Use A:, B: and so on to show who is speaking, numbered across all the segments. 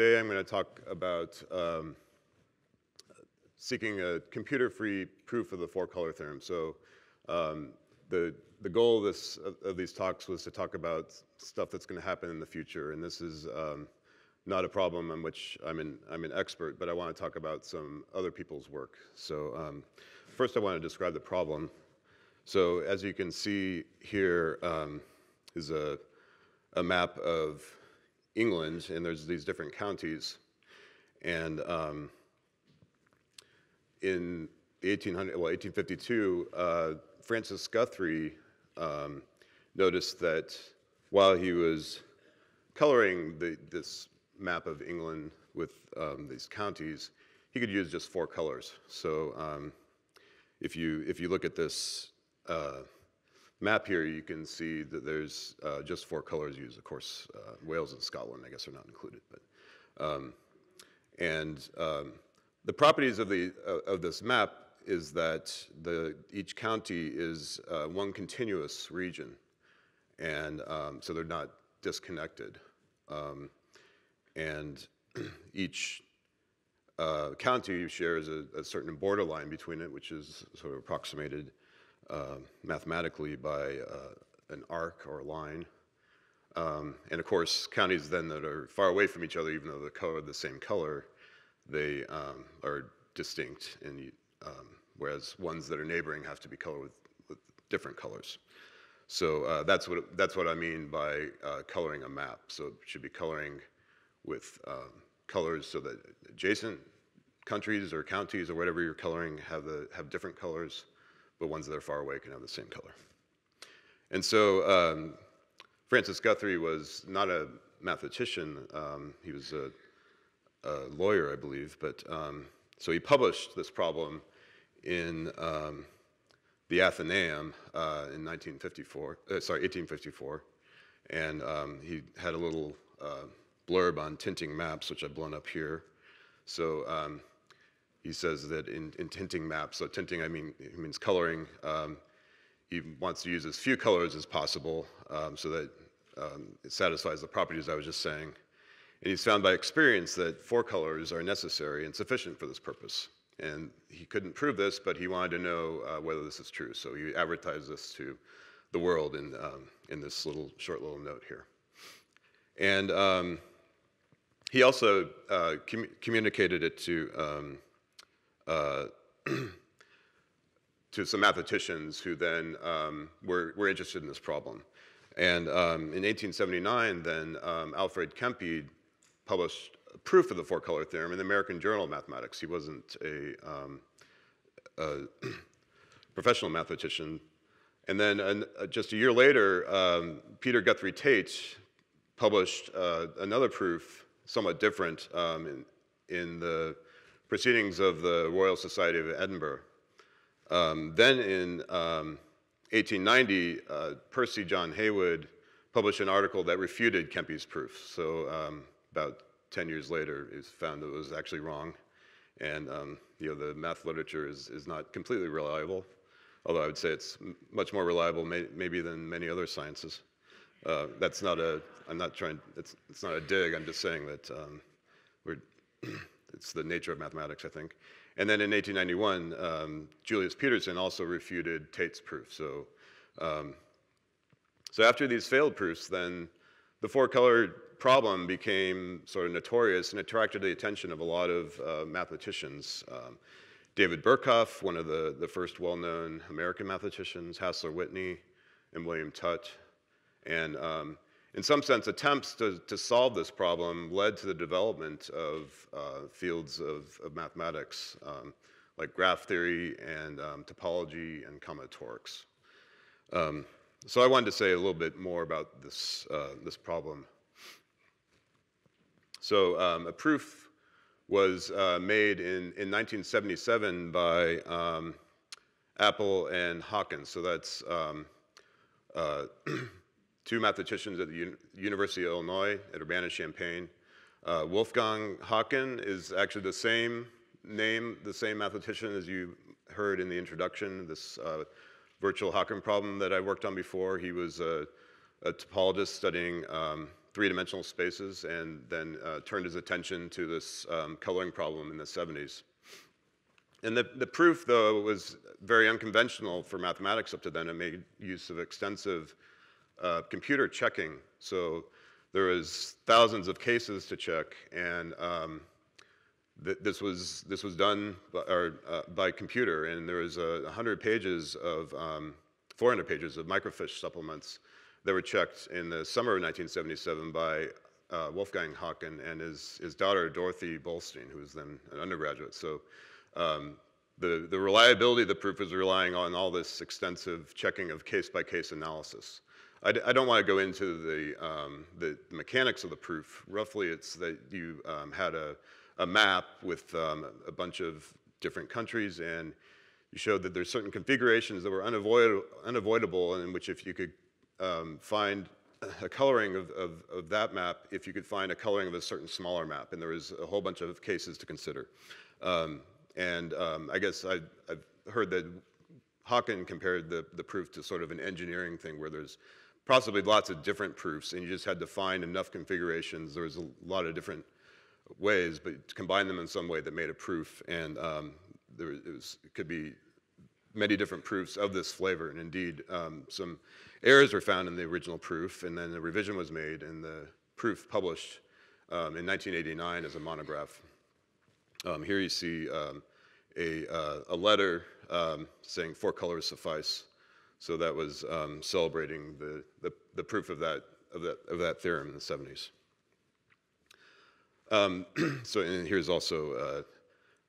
A: today I'm going to talk about um, seeking a computer-free proof of the four-color theorem. So um, the, the goal of, this, of, these talks was to talk about stuff that's going to happen in the future, and this is um, not a problem on which I'm an, I'm an expert, but I want to talk about some other people's work. So um, first I want to describe the problem. So as you can see here um, is a, a map of England, and there's these different counties. And um, in 1800, well, 1852, uh, Francis Guthrie um, noticed that while he was coloring the, this map of England with um, these counties, he could use just four colors. So um, if, you, if you look at this uh, map here, you can see that there's uh, just four colors used. Of course, uh, Wales and Scotland, I guess, are not included. But, um, and um, the properties of, the, uh, of this map is that the, each county is uh, one continuous region. And um, so they're not disconnected. Um, and each uh, county shares a, a, certain borderline between it, which is sort of approximated uh, mathematically by uh, an arc or a line. Um, and of course, counties then that are far away from each other, even though the color the same color, they um, are distinct, in, um, whereas ones that are neighboring have to be colored with, with different colors. So uh, that's, what, that's what I mean by uh, coloring a map. So it should be coloring with um, colors so that adjacent countries or counties or whatever you're coloring have, the, have different colors, but ones that are far away can have the same color. And so um, Francis Guthrie was not a mathematician. Um, he was a, a, lawyer, I believe. But um, so he published this problem in um, the Athenaeum uh, in 1954. Uh, sorry, 1854, and um, he had a little uh, blurb on tinting maps, which I've blown up here. So um, he says that in, in, tinting maps, so tinting, I mean, means coloring. Um, he wants to use as few colors as possible um, so that um, it satisfies the properties I was just saying. And he's found by experience that four colors are necessary and sufficient for this purpose. And he couldn't prove this, but he wanted to know uh, whether this is true. So he advertised this to the world in, um, in this little short little note here. And um, he also uh, com communicated it to um, to some mathematicians who then um, were, were interested in this problem. And um, in 1879, then um, Alfred Kempe published proof of the four-color theorem in the American Journal of Mathematics. He wasn't a, um, a professional mathematician. And then uh, just a year later, um, Peter Guthrie Tait published uh, another proof, somewhat different, um, in, in the Proceedings of the Royal Society of Edinburgh. Um, then in um, 1890, uh, Percy John Heawood published an article that refuted Kempe's proof. So um, about 10 years later, it was found that it was actually wrong. And um, you know, the math literature is, is not completely reliable, although I would say it's much more reliable may, maybe than many other sciences. Uh, that's not a, I'm not trying, it's, it's not a dig, I'm just saying that um, we're, It's the nature of mathematics, I think. And then in 1891, um, Julius Petersen also refuted Tait's proof. So, um, so after these failed proofs, then the four-color problem became sort of notorious and attracted the attention of a lot of uh, mathematicians. Um, David Birkhoff, one of the, the first well-known American mathematicians, Hassler Whitney, and William Tutte. And um, in some sense, attempts to, to solve this problem led to the development of uh, fields of, of mathematics, um, like graph theory and um, topology and combinatorics. Um, so I wanted to say a little bit more about this, uh, this problem. So um, a proof was uh, made in, in 1977 by um, Appel and Haken. So that's um, uh, two mathematicians at the University of Illinois at Urbana-Champaign. Uh, Wolfgang Haken is actually the same name, the same mathematician as you heard in the introduction, this uh, virtual Haken problem that I worked on before. He was a, a topologist studying um, three-dimensional spaces and then uh, turned his attention to this um, coloring problem in the 70s. And the, the proof, though, was very unconventional for mathematics up to then. It made use of extensive uh, computer checking. So there was thousands of cases to check, and um, th this was this was done by, or, uh, by computer, and there was uh, 100 pages of um, 400 pages of microfiche supplements that were checked in the summer of 1977 by uh, Wolfgang Haken and his, his daughter Dorothy Blostein, who was then an undergraduate. So um, the, the reliability of the proof was relying on all this extensive checking of case-by-case analysis. I d- I don't want to go into the, um, the mechanics of the proof. Roughly, it's that you um, had a, a map with um, a bunch of different countries, and you showed that there's certain configurations that were unavoid- unavoidable, and in which if you could um, find a coloring of, of, of, that map if you could find a coloring of a certain smaller map, and there was a whole bunch of cases to consider. Um, and um, I guess I, have heard that Haken compared the, the proof to sort of an engineering thing where there's possibly lots of different proofs, and you just had to find enough configurations. There was a lot of different ways, but to combine them in some way that made a proof, and um, there it, was, it could be many different proofs of this flavor, and indeed um, some errors were found in the original proof, and then a revision was made, and the proof published um, in 1989 as a monograph. Um, here you see um, a, uh, a, letter um, saying four colors suffice. So that was um, celebrating the, the, the, proof of that, of, that, of that theorem in the 70s. Um, so and here's also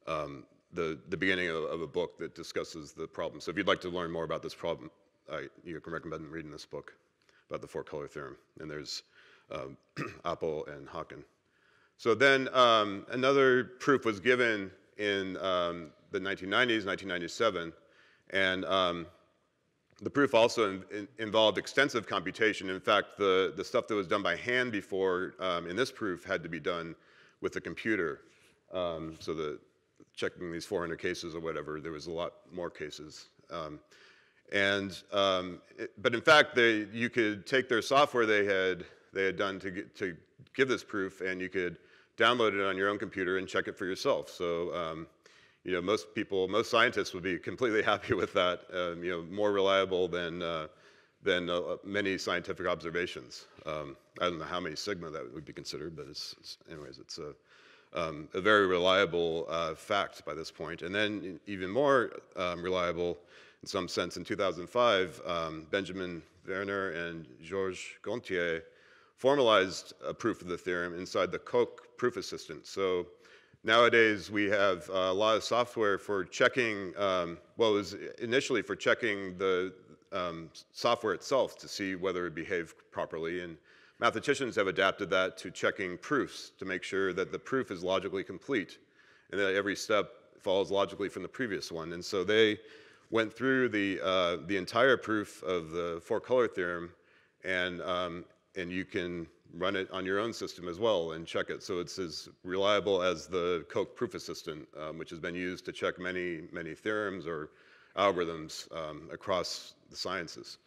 A: uh, the, the beginning of, of, a book that discusses the problem. So if you'd like to learn more about this problem, I, you can recommend reading this book about the four color theorem. And there's um, Appel and Haken. So then um, another proof was given in um, the 1990s, 1997, and um, the proof also in, in, involved extensive computation. In fact, the, the stuff that was done by hand before um, in this proof had to be done with a computer. Um, so the checking these 400 cases or whatever, there was a lot more cases. Um, and, um, it, but in fact, they, you could take their software they had, they had done to, get, to give this proof and you could download it on your own computer and check it for yourself. So, um, you know, most people, most scientists would be completely happy with that, um, you know, more reliable than, uh, than uh, many scientific observations. Um, I don't know how many sigma that would be considered, but it's, it's anyways, it's a, um, a very reliable uh, fact by this point. And then even more um, reliable in some sense, in 2005, um, Benjamin Werner and Georges Gonthier formalized a proof of the theorem inside the Coq proof assistant. So nowadays we have a lot of software for checking, um, well, it was initially for checking the um, software itself to see whether it behaved properly. And mathematicians have adapted that to checking proofs to make sure that the proof is logically complete and that every step follows logically from the previous one. And so they went through the, uh, the entire proof of the four color theorem and, um, and you can run it on your own system as well and check it. So it's as reliable as the Coq proof assistant, um, which has been used to check many, many theorems or algorithms um, across the sciences.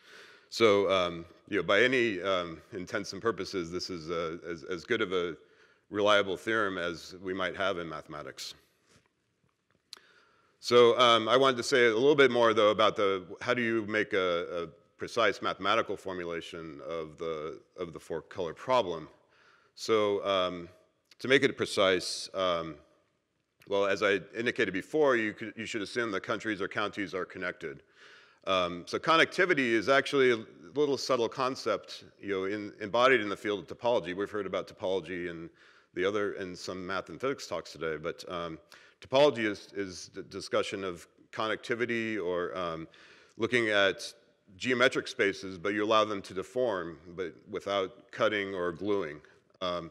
A: So, um, you know, by any um, intents and purposes, this is a, as, as good of a reliable theorem as we might have in mathematics. So um, I wanted to say a little bit more, though, about the how do you make a, a precise mathematical formulation of the, of the four-color problem. So um, to make it precise, um, well, as I indicated before, you, could, you should assume the countries or counties are connected. Um, so connectivity is actually a little subtle concept, you know, in, embodied in the field of topology. We've heard about topology and the other in some math and physics talks today, but um, Topology is, is the discussion of connectivity or um, looking at geometric spaces, but you allow them to deform, but without cutting or gluing. Um,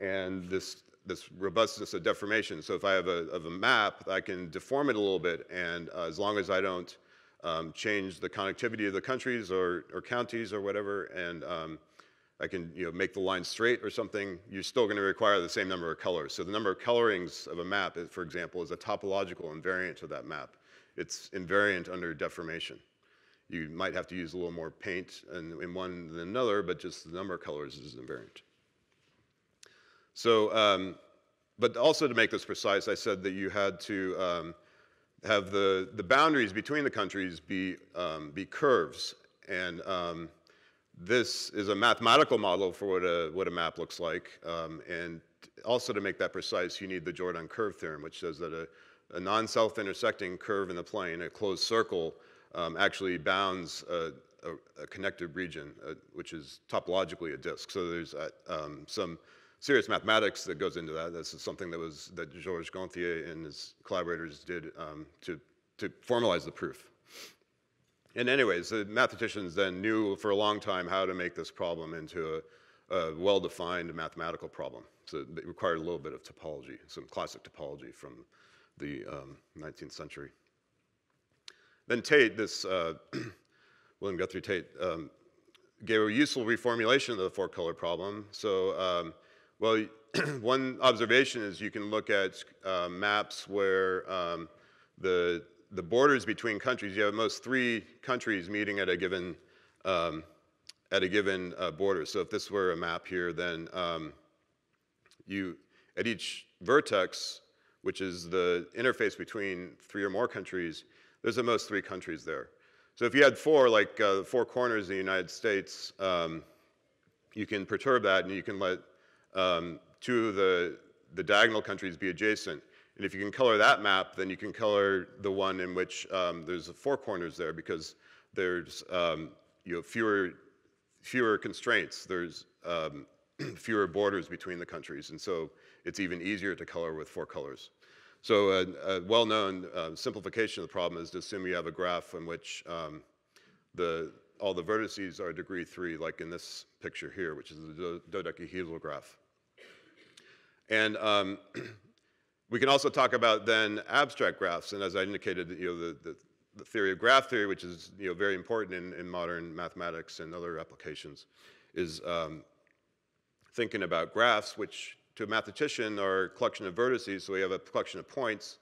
A: and this, this robustness of deformation. So if I have a, of a map, I can deform it a little bit, and uh, as long as I don't um, change the connectivity of the countries or, or counties or whatever, and um, I can you know, make the line straight or something, you're still going to require the same number of colors. So the number of colorings of a map, for example, is a topological invariant of that map. It's invariant under deformation. You might have to use a little more paint in, in one than another, but just the number of colors is invariant. So, um, but also to make this precise, I said that you had to um, have the, the boundaries between the countries be, um, be curves. And um, this is a mathematical model for what a, what a map looks like. Um, and also to make that precise, you need the Jordan curve theorem, which says that a, a non-self-intersecting curve in the plane, a closed circle, um, actually bounds a, a, a connected region, uh, which is topologically a disk. So there's uh, um, some serious mathematics that goes into that. This is something that was that Georges Gonthier and his collaborators did um, to, to formalize the proof. And anyways, the mathematicians then knew for a long time how to make this problem into a, a well-defined mathematical problem. So it required a little bit of topology, some classic topology from the um, 19th century. Then Tait, this uh, William Guthrie Tait, um, gave a useful reformulation of the four-color problem. So, um, well, one observation is you can look at uh, maps where um, the the borders between countries. You have most three countries meeting at a given um, at a given uh, border. So if this were a map here, then um, you at each vertex, which is the interface between three or more countries, there's at most three countries there. So if you had four, like uh, four corners in the United States, um, you can perturb that and you can let um, two of the, the diagonal countries be adjacent. And if you can color that map, then you can color the one in which um, there's four corners there because there's um, you know, fewer, fewer constraints. There's um, fewer borders between the countries. And so it's even easier to color with four colors. So a, a well-known uh, simplification of the problem is to assume you have a graph in which um, the, all the vertices are degree three, like in this picture here, which is the dodecahedral graph. And um, we can also talk about then abstract graphs, and as I indicated, you know, the, the, the theory of graph theory, which is you know, very important in, in modern mathematics and other applications, is um, thinking about graphs, which to a mathematician are a collection of vertices, so we have a collection of points,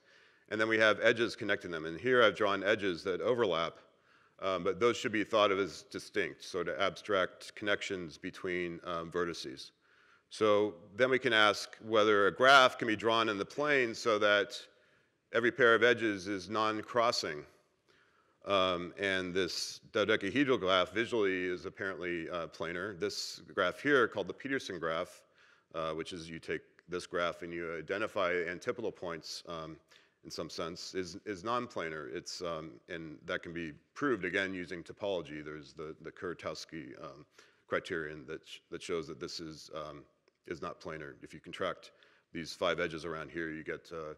A: and then we have edges connecting them. And here I've drawn edges that overlap, um, but those should be thought of as distinct, sort of abstract connections between um, vertices. So then we can ask whether a graph can be drawn in the plane so that every pair of edges is non-crossing. Um, and this dodecahedral graph visually is apparently uh, planar. This graph here, called the Petersen graph, uh, which is you take this graph and you identify antipodal points um, in some sense, is, is non-planar. It's, um, and that can be proved, again, using topology. There's the, the Kuratowski um, criterion that, sh that shows that this is, um, is not planar. If you contract these five edges around here, you get uh,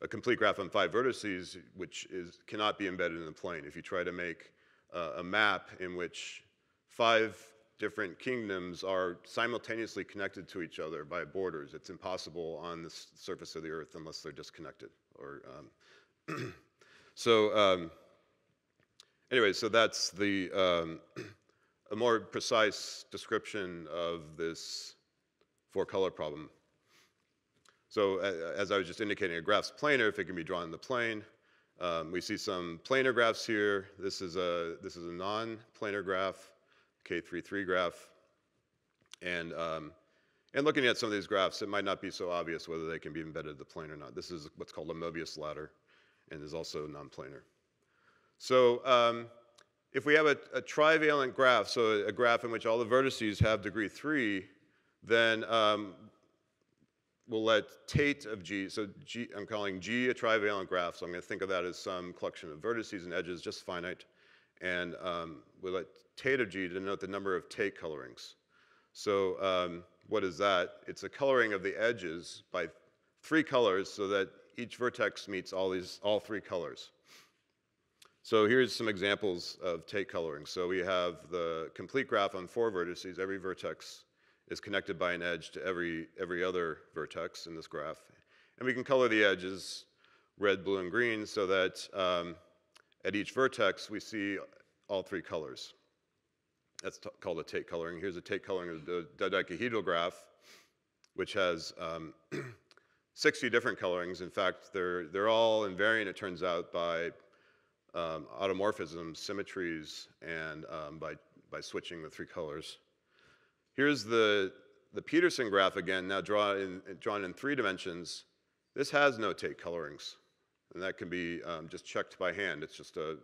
A: a complete graph on five vertices, which is, cannot be embedded in the plane. If you try to make uh, a map in which five different kingdoms are simultaneously connected to each other by borders. It's impossible on the surface of the earth unless they're disconnected. Or, um, so um, anyway, so that's the um, a more precise description of this four color problem. So as I was just indicating, a graph's planar if it can be drawn in the plane. Um, we see some planar graphs here. This is a, this is a non-planar graph. K33 graph. And, um, and looking at some of these graphs, it might not be so obvious whether they can be embedded in the plane or not. This is what's called a Mobius ladder and is also non-planar. So um, if we have a, a, trivalent graph, so a graph in which all the vertices have degree three, then um, we'll let Tait of G, so G, I'm calling G a trivalent graph, so I'm going to think of that as some collection of vertices and edges, just finite. And um, we'll let of G denote the number of Tait colorings. So um, what is that? It's a coloring of the edges by three colors so that each vertex meets all these all three colors. So here's some examples of Tait coloring. So we have the complete graph on four vertices. Every vertex is connected by an edge to every, every other vertex in this graph. And we can color the edges red, blue, and green so that um, at each vertex we see all three colors. That's called a Tait coloring. Here's a Tait coloring of the dodecahedral graph, which has um, 60 different colorings. In fact, they're, they're all invariant, it turns out, by um, automorphisms, symmetries, and um, by, by switching the three colors. Here's the the Petersen graph again, now drawn in, drawn in three dimensions, this has no Tait colorings. And that can be um, just checked by hand. It's just a,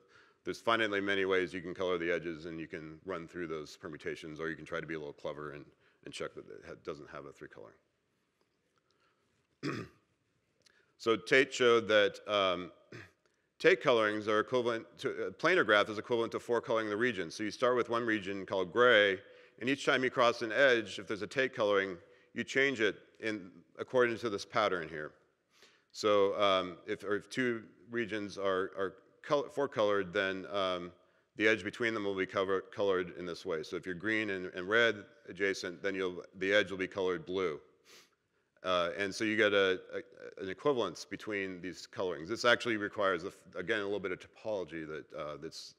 A: there's finitely many ways you can color the edges and you can run through those permutations or you can try to be a little clever and, and check that it doesn't have a three coloring. so Tait showed that um, Tait colorings are equivalent to, a planar graph is equivalent to four coloring the region. So you start with one region called gray, and each time you cross an edge, if there's a Tait coloring, you change it in, according to this pattern here. So um, if, if, two regions are, are color, four colored, then um, the edge between them will be cover, colored in this way. So if you're green and, and red adjacent, then the edge will be colored blue. Uh, and so you get a, a, an equivalence between these colorings. This actually requires, a, again, a little bit of topology that uh, that's,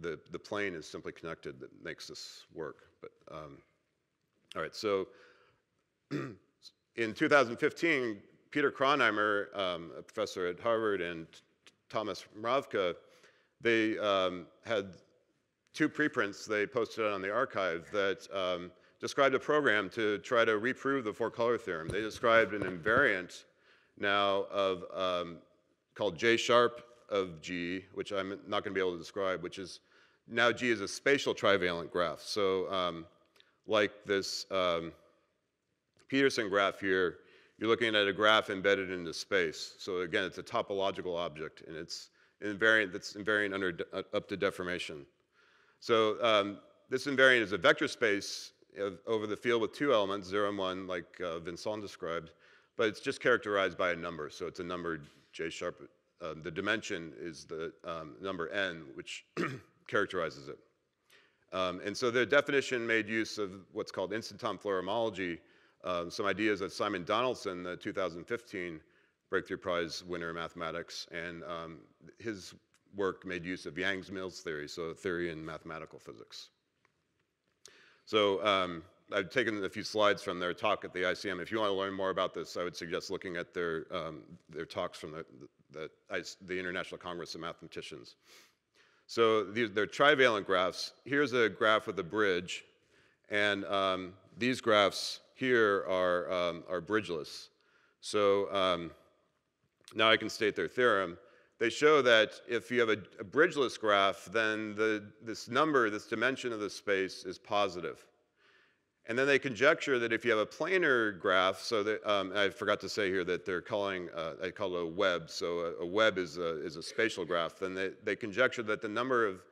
A: the, the plane is simply connected that makes this work. But, um, all right, so in 2015, Peter Kronheimer, um, a professor at Harvard, and Thomas Mrowka, they um, had two preprints they posted on the archive that um, described a program to try to reprove the four-color theorem. They described an invariant now of um, called J sharp of G, which I'm not going to be able to describe, which is now G is a spatial trivalent graph. So um, like this um, Petersen graph here, you're looking at a graph embedded into space. So again, it's a topological object, and it's invariant that's invariant under up to deformation. So um, this invariant is a vector space over the field with two elements, 0 and 1, like uh, Vincent described, but it's just characterized by a number. So it's a number J sharp. Uh, the dimension is the um, number n, which characterizes it. Um, and so the definition made use of what's called instanton homology, um, some ideas of Simon Donaldson, the 2015 Breakthrough Prize winner in mathematics, and um, his work made use of Yang-Mills theory, so theory in mathematical physics. So um, I've taken a few slides from their talk at the ICM. If you want to learn more about this, I would suggest looking at their, um, their talks from the, the, the, International Congress of Mathematicians. So these, they're trivalent graphs. Here's a graph with a bridge, and um, these graphs here are, um, are bridgeless. So um, now I can state their theorem they show that if you have a, a bridgeless graph, then the, this number, this dimension of the space is positive. And then they conjecture that if you have a planar graph, so that um, I forgot to say here that they're calling, uh, I call it a web, so a, a web is a, is a spatial graph, then they, they conjecture that the number of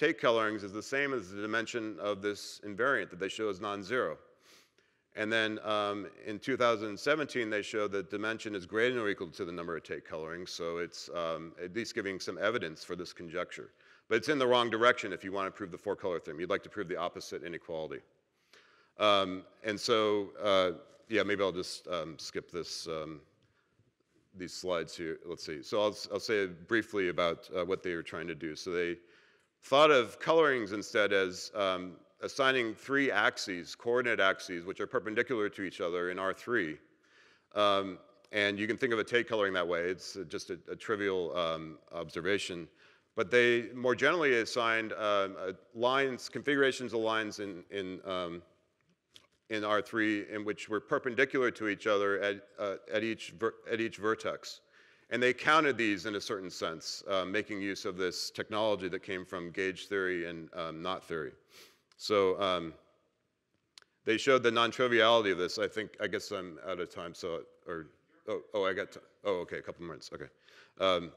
A: Tait colorings is the same as the dimension of this invariant that they show as non-zero. And then um, in 2017, they showed that dimension is greater than or equal to the number of Tait colorings, so it's um, at least giving some evidence for this conjecture. But it's in the wrong direction if you want to prove the four-color theorem. You'd like to prove the opposite inequality. Um, and so, uh, yeah, maybe I'll just um, skip this, um, these slides here. Let's see. So I'll, I'll say briefly about uh, what they were trying to do. So they thought of colorings instead as um, assigning three axes, coordinate axes, which are perpendicular to each other in R3. Um, and you can think of a Tait coloring that way. It's just a, a trivial um, observation. But they more generally assigned um, uh, lines, configurations of lines in, in, um, in R3 in which were perpendicular to each other at, uh, at, each, at each vertex. And they counted these in a certain sense, uh, making use of this technology that came from gauge theory and um, knot theory. So um, they showed the non-triviality of this. I think, I guess I'm out of time, so, or, oh, oh I got, oh, okay, a couple minutes, okay. Um,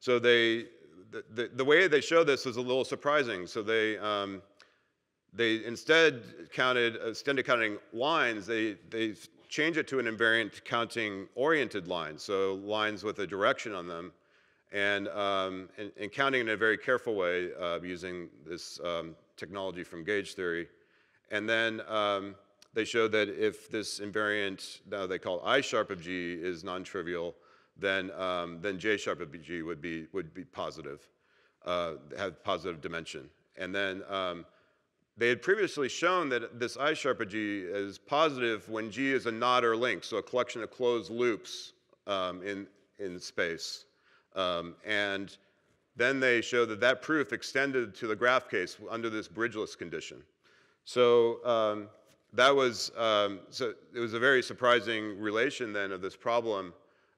A: so they, the, the, the, way they showed this was a little surprising. So they, um, they instead counted, instead of counting lines, they, they changed it to an invariant counting oriented lines, so lines with a direction on them, and, um, and, and, counting in a very careful way uh, using this um, technology from gauge theory. And then um, they showed that if this invariant, now they call I sharp of G, is non-trivial, then, um, then J sharp of G would be, would be positive, uh, have positive dimension. And then um, they had previously shown that this I sharp G is positive when G is a knot or link, so a collection of closed loops um, in, in space. Um, and then they show that that proof extended to the graph case under this bridgeless condition. So um, that was, um, so it was a very surprising relation then of this problem,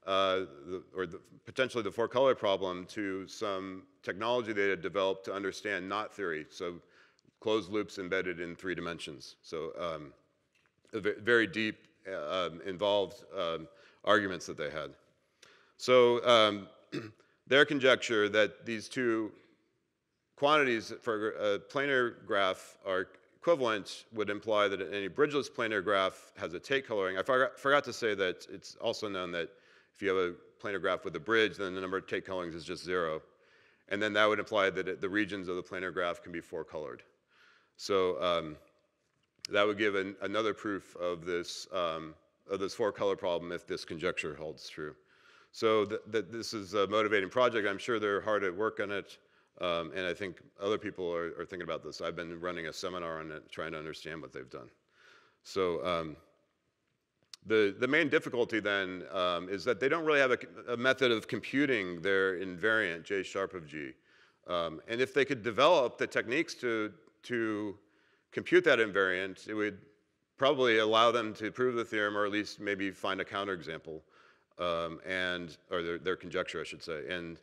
A: uh, the, or the, potentially the four color problem to some technology they had developed to understand knot theory. So closed loops embedded in three dimensions. So um, very deep, uh, um, involved um, arguments that they had. So um, their conjecture that these two quantities for a planar graph are equivalent would imply that any bridgeless planar graph has a Tait coloring. I forgot, forgot, to say that it's also known that if you have a planar graph with a bridge, then the number of Tait colorings is just zero. And then that would imply that it, the regions of the planar graph can be four colored. So um, that would give an, another proof of this, um, of this four color problem if this conjecture holds true. So th th this is a motivating project. I'm sure they're hard at work on it. Um, and I think other people are, are, thinking about this. I've been running a seminar on it, trying to understand what they've done. So um, the, the main difficulty then um, is that they don't really have a, a, method of computing their invariant J sharp of G. Um, and if they could develop the techniques to, to compute that invariant, it would probably allow them to prove the theorem or at least maybe find a counterexample um, and, or their, their, conjecture, I should say. And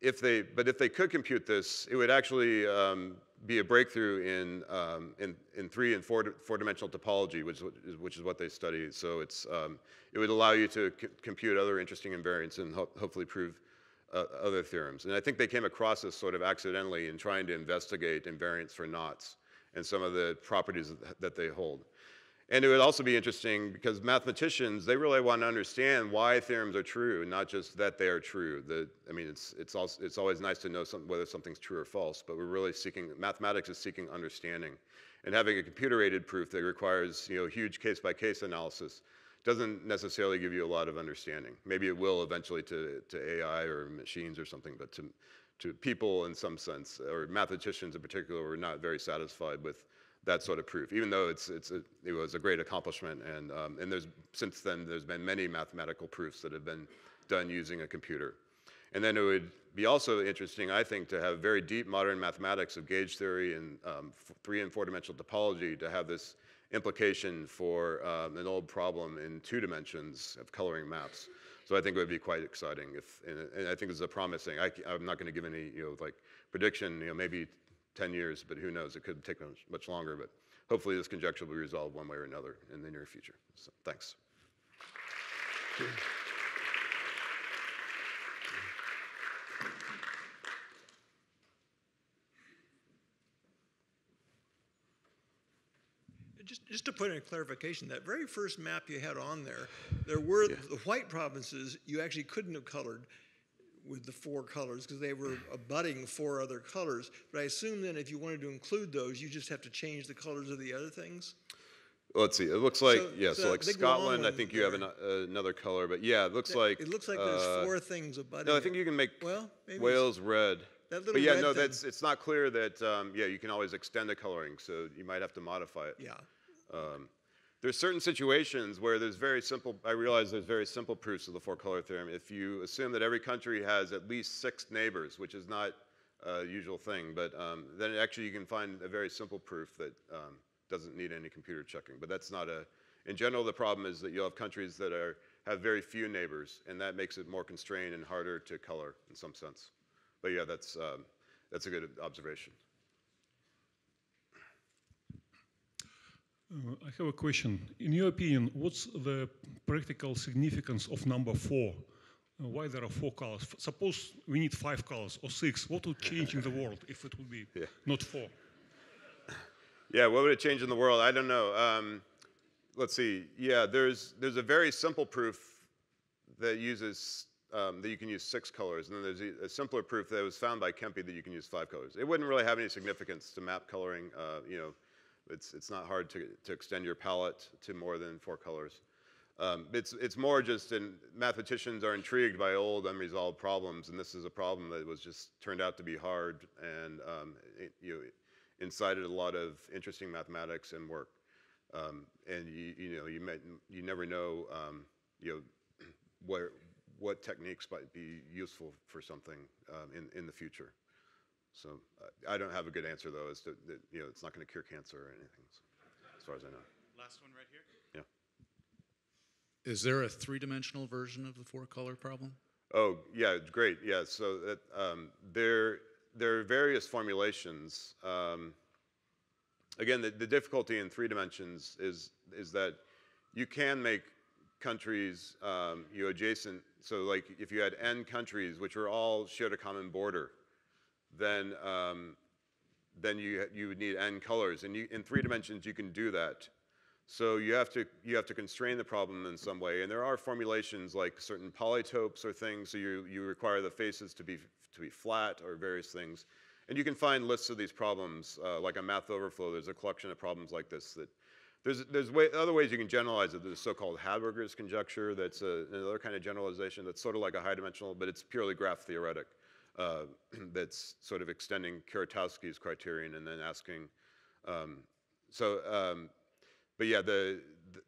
A: if they, but if they could compute this, it would actually um, be a breakthrough in, um, in, in, three and four, four dimensional topology, which is, which is what they study. So it's, um, it would allow you to compute other interesting invariants and ho hopefully prove uh, other theorems. And I think they came across this sort of accidentally in trying to investigate invariants for knots and some of the properties that they hold. And it would also be interesting because mathematicians, they really want to understand why theorems are true, not just that they are true. The, I mean, it's, it's, also, it's always nice to know some, whether something's true or false, but we're really seeking, mathematics is seeking understanding. And having a computer-aided proof that requires you know, huge case-by-case -case analysis doesn't necessarily give you a lot of understanding. Maybe it will eventually to, to AI or machines or something, but to, to people in some sense, or mathematicians in particular, were not very satisfied with that sort of proof, even though it's, it's a, it was a great accomplishment. And, um, and there's, since then, there's been many mathematical proofs that have been done using a computer. And then it would be also interesting, I think, to have very deep modern mathematics of gauge theory and um, three and four dimensional topology to have this implication for um, an old problem in two dimensions of coloring maps. So I think it would be quite exciting if, and, I think this is a promising, I, am not going to give any, you know, like prediction, you know, maybe 10 years, but who knows? It could take much, much longer, but hopefully this conjecture will be resolved one way or another in the near future. So thanks.
B: Just, just to put in a clarification, that very first map you had on there, there were yeah. the white provinces you actually couldn't have colored with the four colors because they were abutting four other colors. But I assume then if you wanted to include those, you just have to change the colors of the other things?
A: Let's see. It looks like so, yeah. So, like Scotland, I think you have an, uh, another color, but yeah, it looks like
B: it looks like there's uh, four things abutting.
A: No, I think you can make well Wales red. but yeah, no, thing. that's it's not clear that um, yeah you can always extend the coloring, so you might have to modify it.
B: Yeah.
A: Um, there's certain situations where there's very simple, I realize there's very simple proofs of the four color theorem. If you assume that every country has at least six neighbors, which is not a usual thing, but um, then actually you can find a very simple proof that um, doesn't need any computer checking. But that's not a, in general, the problem is that you'll have countries that are, have very few neighbors, and that makes it more constrained and harder to color in some sense. But yeah, that's, um, that's a good observation.
C: Uh, I have a question. In your opinion, what's the practical significance of number four? Uh, why there are four colors? Suppose we need five colors or six. What would change in the world if it would be yeah. not four?
A: Yeah, what would it change in the world? I don't know. Um, let's see. Yeah, there's there's a very simple proof that uses um, that you can use six colors, and then there's a, a, simpler proof that was found by Kempe that you can use five colors. It wouldn't really have any significance to map coloring. Uh, you know it's, it's not hard to, to extend your palette to more than four colors. Um, it's, it's more just, in, mathematicians are intrigued by old unresolved problems, and this is a problem that was just turned out to be hard and um, it, you know, incited a lot of interesting mathematics and work. Um, and you, you know, you, may, you never know, um, you know, where, what techniques might be useful for something um, in, in the future. So uh, I don't have a good answer though as to that, you know it's not going to cure cancer or anything, so, as far as I know.
D: last one right here.
A: Yeah.
E: Is there a three-dimensional version of the four-color problem?
A: Oh, yeah, great. Yeah, so that, um, there, there are various formulations. Um, again, the, the difficulty in three dimensions is, is that you can make countries, um, you know, adjacent. So like if you had n countries which were all shared a common border, then, um, then you, you would need n colors. And you, in three dimensions, you can do that. So you have to you have to constrain the problem in some way, and there are formulations like certain polytopes or things. So you you require the faces to be to be flat or various things, and you can find lists of these problems uh, like on Math Overflow. There's a collection of problems like this that. There's, there's way, other ways you can generalize it. There's so-called Hadwiger's conjecture. That's a, another kind of generalization that's sort of like a high-dimensional, but it's purely graph theoretic. Uh, that's sort of extending Kuratowski's criterion and then asking. Um, so um, but yeah, the, the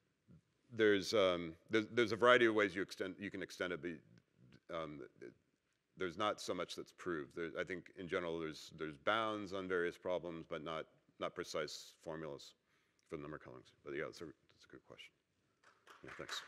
A: there's, um, there's there's a variety of ways you extend you can extend it. But um, there's not so much that's proved. There, I think in general there's there's bounds on various problems, but not not precise formulas for the number of colors. But yeah, that's a that's a good question. Yeah, thanks.